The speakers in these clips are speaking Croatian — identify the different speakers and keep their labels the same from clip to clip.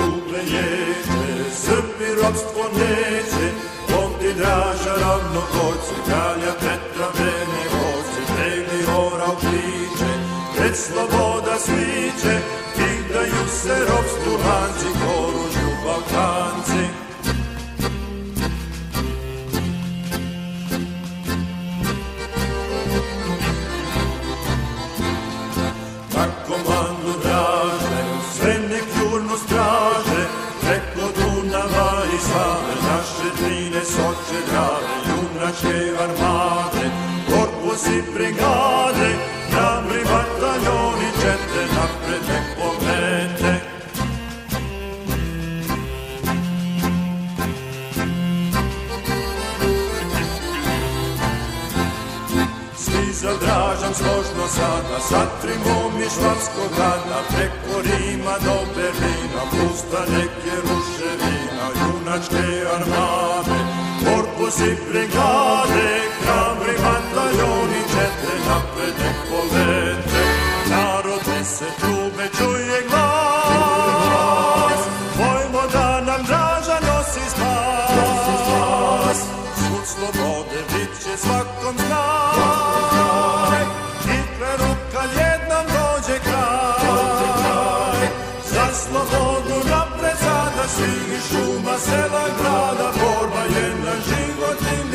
Speaker 1: džubre ječe, Srbi robstvo neće, ovdje draža ravno hoće, kralja Petra mene hoće, tebi ora kliče, pred sloboda sviće, kidaju se robstvu hanci, koru ljubav soče, drave, junačke armade, korpusi brigade, hrabri bataljoni, čete, napred nek pomete. Stiza dražan složno sada, sa tri momi švapskog grada, preko Rima do Berlina, pusta neke ruševina, junačke armade, così pregare, cambia.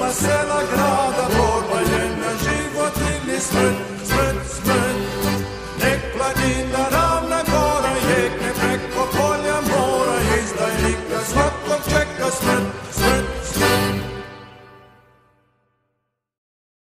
Speaker 1: šuma, sela, grada, borba je na život ili smrt,